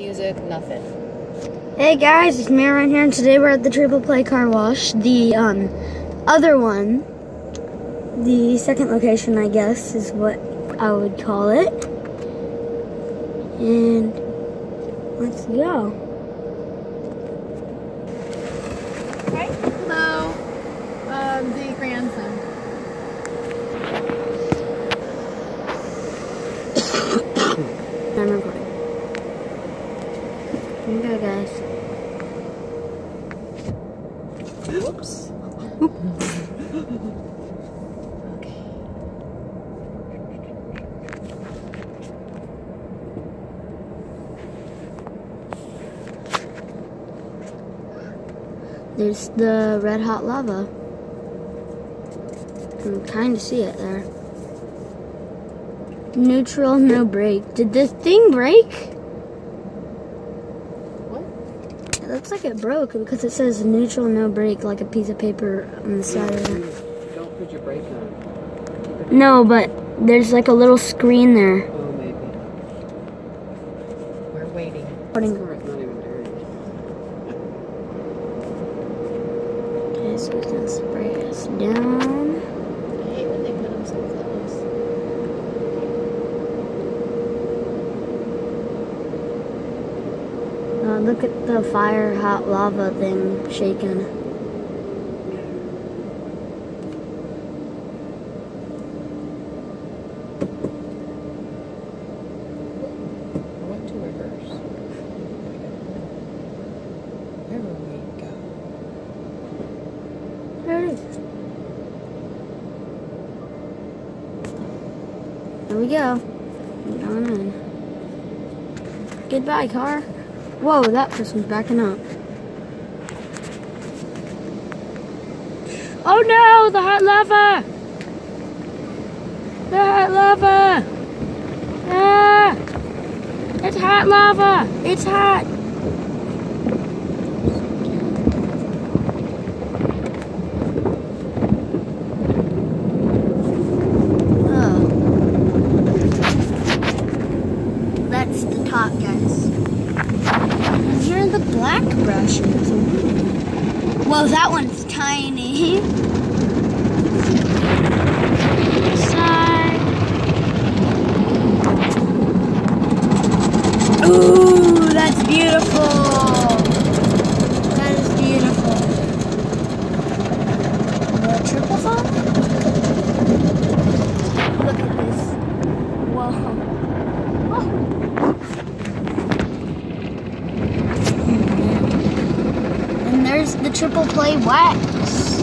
music, nothing. Hey guys, it's me right here, and today we're at the Triple Play Car Wash. The um, other one, the second location, I guess, is what I would call it. And let's go. Hello, um, the grandson. I'm recording. Here we go, guys. Oops. okay. There's the red hot lava. You can kind of see it there. Neutral, no brake. Did this thing break? What? It looks like it broke because it says neutral, no brake, like a piece of paper on the side of it. Don't put your brake on. No, but there's like a little screen there. Oh, maybe. We're waiting. Okay, so spray us down. Look at the fire hot lava thing shaking. I went to reverse. There we go. There it is. There we go. Going in. Goodbye, car. Whoa, that person's backing up. Oh no, the hot lava! The hot lava! Ah! It's hot lava! It's hot! Oh. That's the top, guys. And here are brushes. Whoa, that one's tiny. Side. Ooh, that's beautiful. That is beautiful. The triple foam? Look at this. Whoa. And there's the triple play wax.